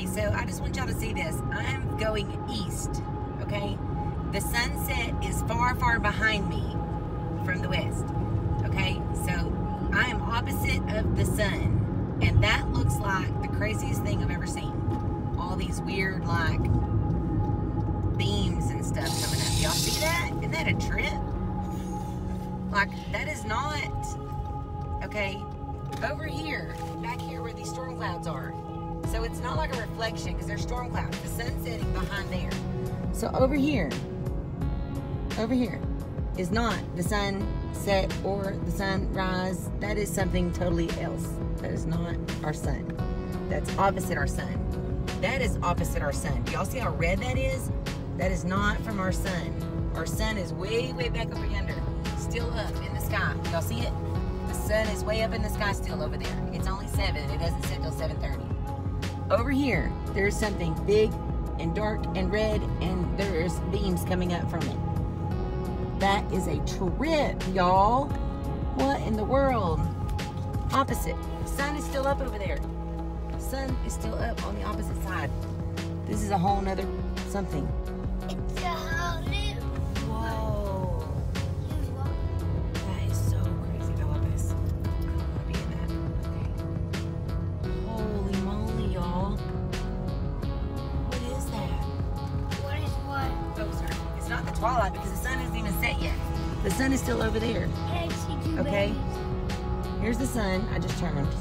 Okay, so I just want y'all to see this. I'm going east, okay? The sunset is far, far behind me from the west, okay? So I am opposite of the sun, and that looks like the craziest thing I've ever seen. All these weird, like, beams and stuff coming up. Y'all see that? Isn't that a trip? Like, that is not, okay, over here, back here where these storm clouds are. So it's not like a reflection because there's storm clouds. The sun's setting behind there. So over here, over here is not the sun set or the sunrise. That is something totally else. That is not our sun. That's opposite our sun. That is opposite our sun. Do y'all see how red that is? That is not from our sun. Our sun is way, way back over yonder. Still up in the sky. Y'all see it? The sun is way up in the sky still over there. It's only 7. It doesn't set till 7.30. Over here, there's something big and dark and red, and there's beams coming up from it. That is a trip, y'all. What in the world? Opposite. Sun is still up over there. Sun is still up on the opposite side. This is a whole nother something.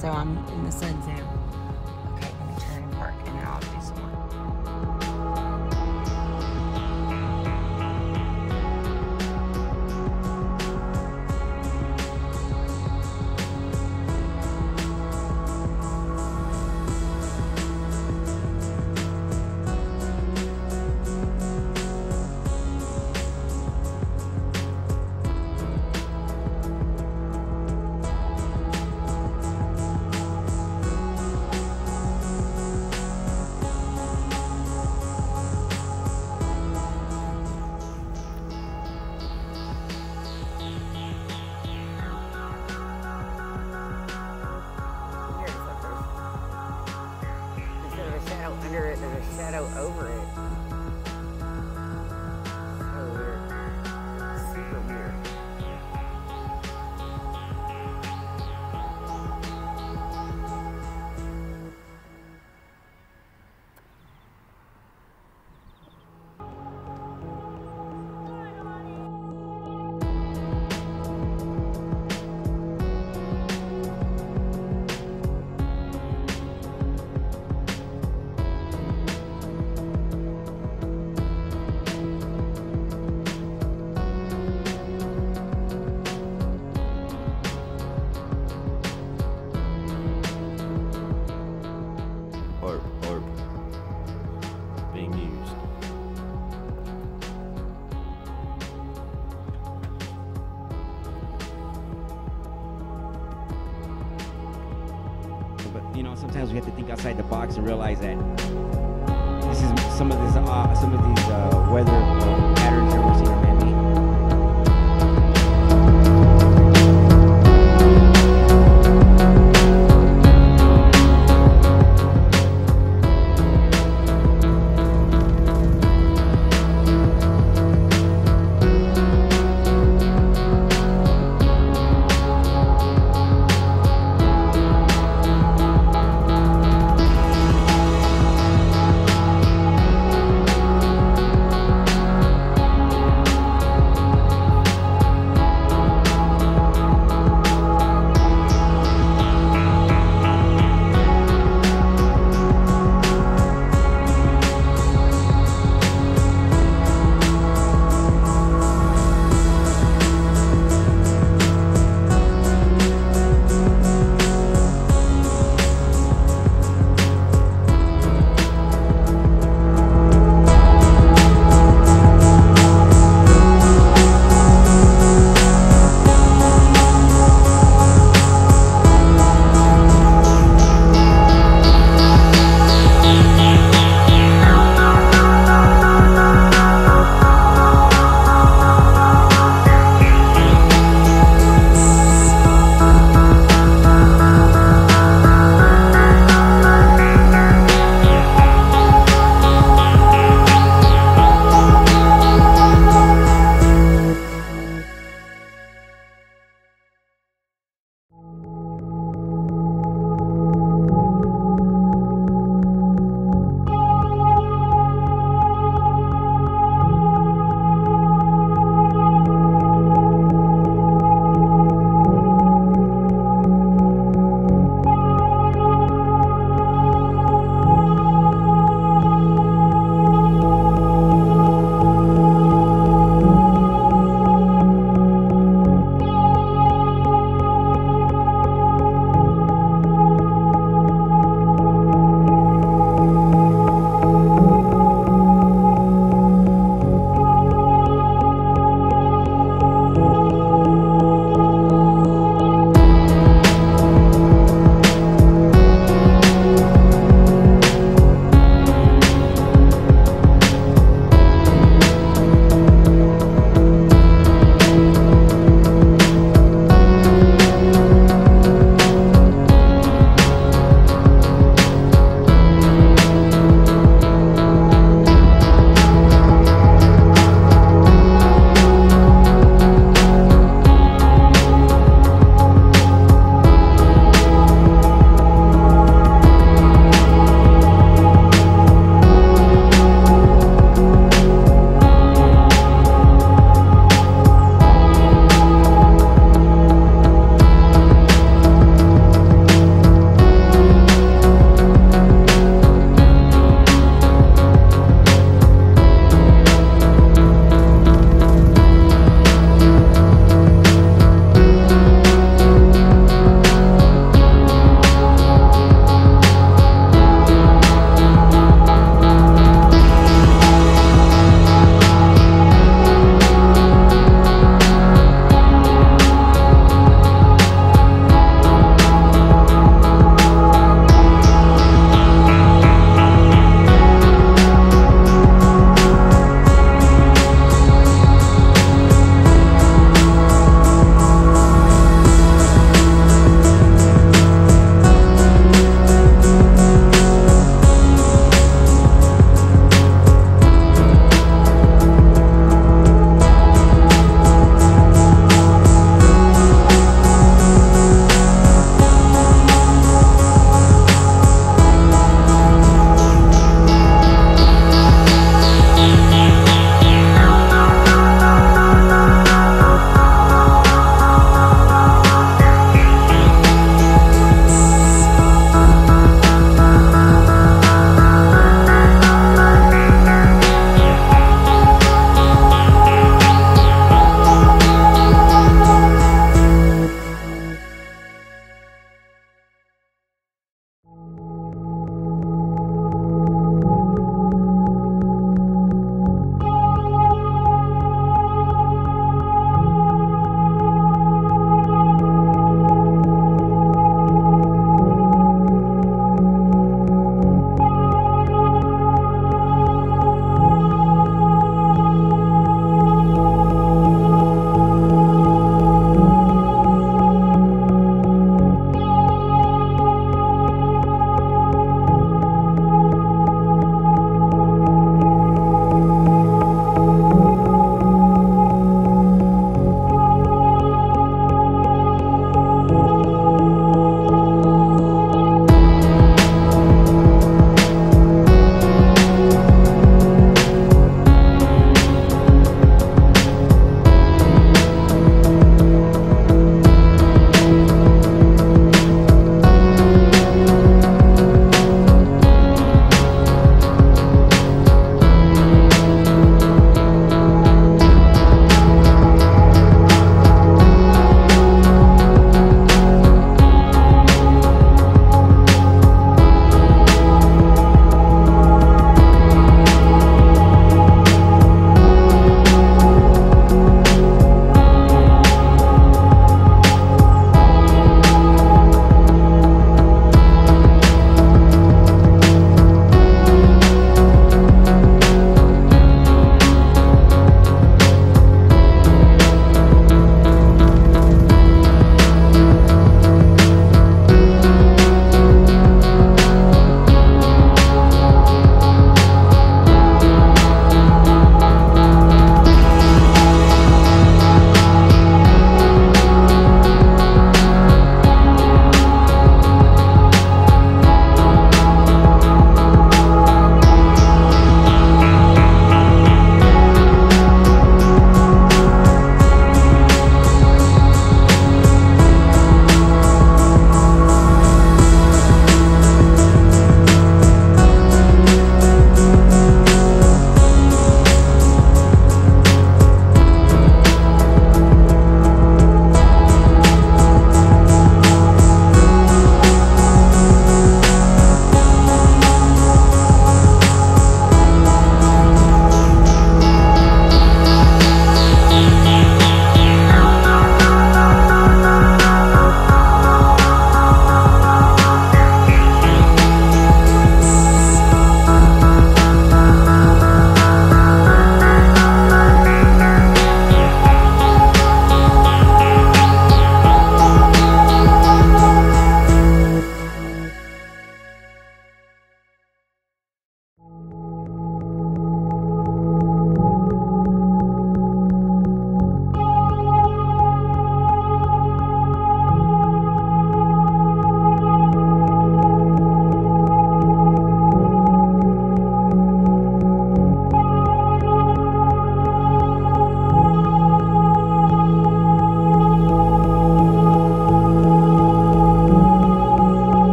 So I'm in the sun. Outside the box and realize that this is some of this, uh, some of these uh, weather uh,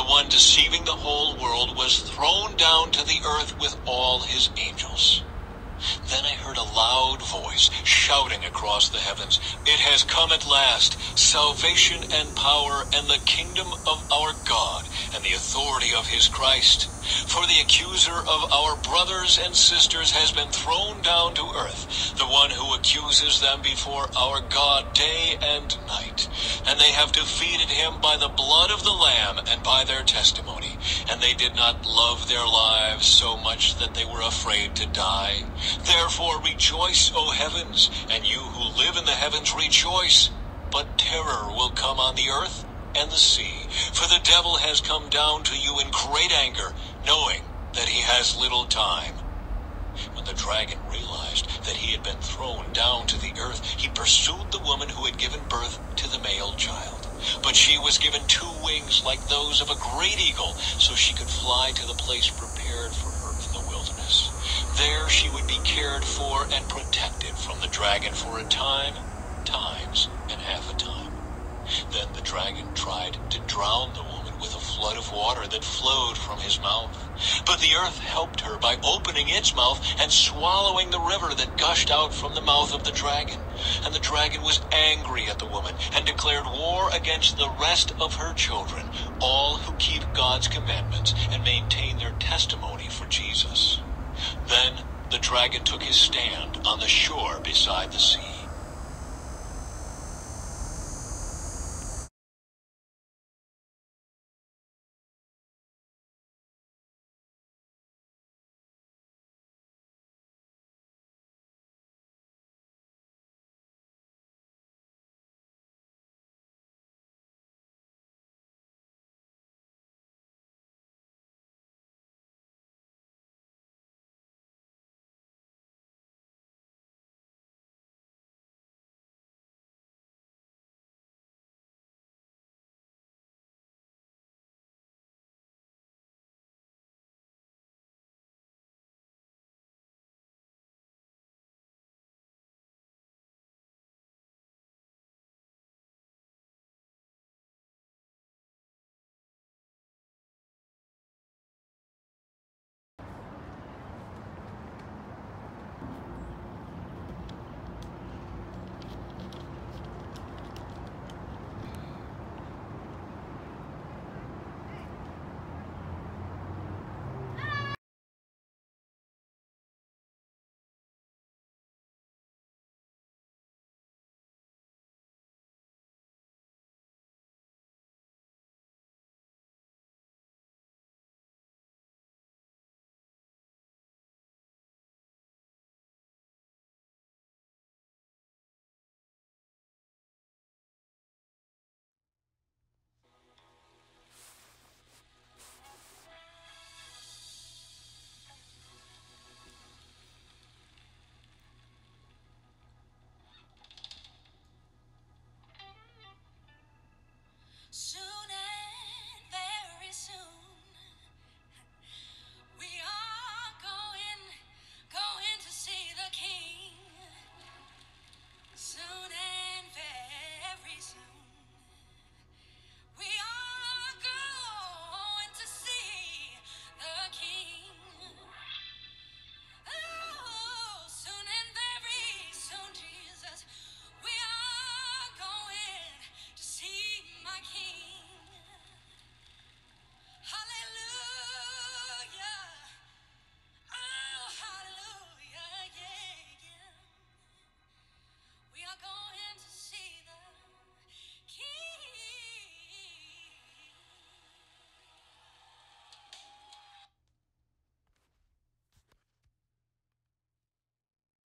the one deceiving the whole world, was thrown down to the earth with all his angels. Then I heard a loud voice shouting across the heavens, It has come at last, salvation and power and the kingdom of our God and the authority of his Christ. For the accuser of our brothers and sisters has been thrown down to earth, the one who accuses them before our God day and night. And they have defeated him by the blood of the Lamb and by their testimony. And they did not love their lives so much that they were afraid to die. Therefore rejoice, O heavens, and you who live in the heavens rejoice. But terror will come on the earth and the sea. For the devil has come down to you in great anger, knowing that he has little time. When the dragon realized that he had been thrown down to the earth, he pursued the woman who had given birth to the male child. But she was given two wings like those of a great eagle, so she could fly to the place prepared for her in the wilderness. There she would be cared for and protected from the dragon for a time, times, and half a time. Then the dragon tried to drown the woman with a flood of water that flowed from his mouth. But the earth helped her by opening its mouth and swallowing the river that gushed out from the mouth of the dragon. And the dragon was angry at the woman and declared war against the rest of her children, all who keep God's commandments and maintain their testimony for Jesus. Then the dragon took his stand on the shore beside the sea.